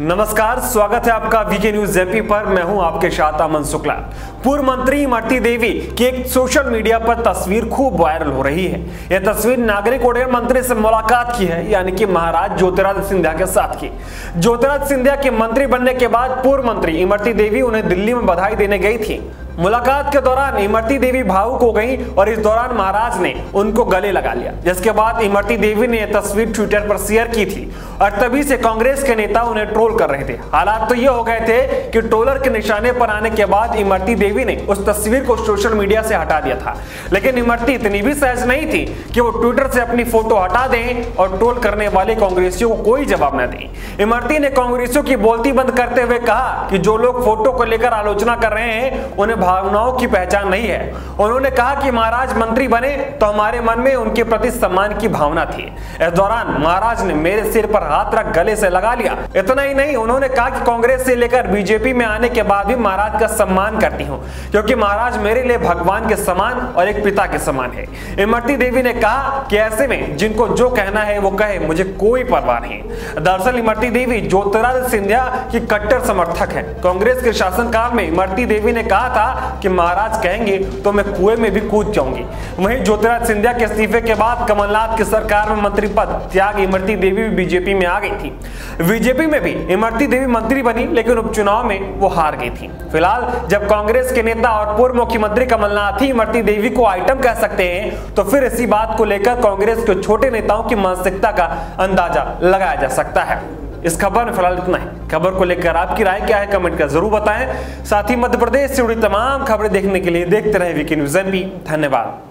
नमस्कार, स्वागत है आपका वीके न्यूज़ जेपी पर। मैं हूँ आपके साथ अमन शुक्ला। पूर्व मंत्री इमरती देवी की एक सोशल मीडिया पर तस्वीर खूब वायरल हो रही है। यह तस्वीर नागरिक उड्डयन मंत्री से मुलाकात की है, यानी कि महाराज ज्योतिराज सिंधिया के साथ की। ज्योतिराज सिंधिया के मंत्री बनने के बाद पूर्व मंत्री इमरती देवी उन्हें दिल्ली में बधाई देने गई थी। मुलाकात के दौरान इमरती देवी भावुक हो गई और इस दौरान महाराज ने उनको गले लगा लिया। जिसके बाद इमरती देवी ने यह तस्वीर ट्विटर पर शेयर की थी। और तभी से कांग्रेस के नेता उन्हें ट्रोल कर रहे थे। हालात तो ये हो गए थे कि ट्रोलर के निशाने पर आने के बाद इमरती देवी ने उस तस्वीर को सोशल मीडिया से हटा दिया था। लेकिन इमरती इतनी भी सहज नहीं थी कि वो ट्विटर से अपनी फ़ोटो हटा दें और ट्रोल करने वाले कांग्रेसियों को कोई जवाब न दें। इमरती ने कांग्रेसियों की बोलती बंद करते हुए कहा कि जो लोग फ़ोटो को लेकर आलोचना कर रहे हैं, उन्हें भावनाओं की पहचान नहीं है। उन्होंने कहा कि महाराज मंत्री बने तो हमारे मन में उनके प्रति सम्मान की भावना थी। इस दौरान महाराज ने मेरे सिर पर हाथ रख गले से लगा लिया। इतना ही नहीं, उन्होंने कहा कि कांग्रेस से लेकर बीजेपी में आने के बाद भी महाराज का सम्मान करती हूँ, क्योंकि महाराज मेरे लिए भगवान के समान और एक पिता के समान है। इमरती देवी ने कहा कि ऐसे में जिनको जो कहना है वो कहे, मुझे कोई परवाह नहीं। दरअसल इमरती देवी ज्योतिराज सिंधिया की कट्टर समर्थक है। कांग्रेस के शासनकाल में इमरती देवी ने कहा था कि महाराज कहेंगे तो मैं कुएँ में भी कूद जाऊँगी। वहीं ज्योतिराज सिंधिया के इस्तीफे के बाद कमलनाथ की सरकार में मंत्री पद त्याग, इमरती देवी भी बीजेपी में आ गई थी। बीजेपी में भी इमरती देवी मंत्री बनी, लेकिन उपचुनाव में वो हार गई थी। फ़िलहाल, जब कांग्रेस के नेता और पूर्व मुख्यमंत्री कमलनाथ ही इमरती देवी को आइटम कह सकते हैं तो फिर इसी बात को लेकर कांग्रेस के छोटे नेताओं की मानसिकता का अंदाज़ा लगाया जा सकता है। इस खबर में फ़िलहाल इतना ही। खबर को लेकर आपकी राय क्या है, कमेंट कर ज़रूर बताएँ। साथ ही मध्य प्रदेश से जुड़ी तमाम खबरें देखने के लिए देखते रहे वीके न्यूज़ धन्यवाद।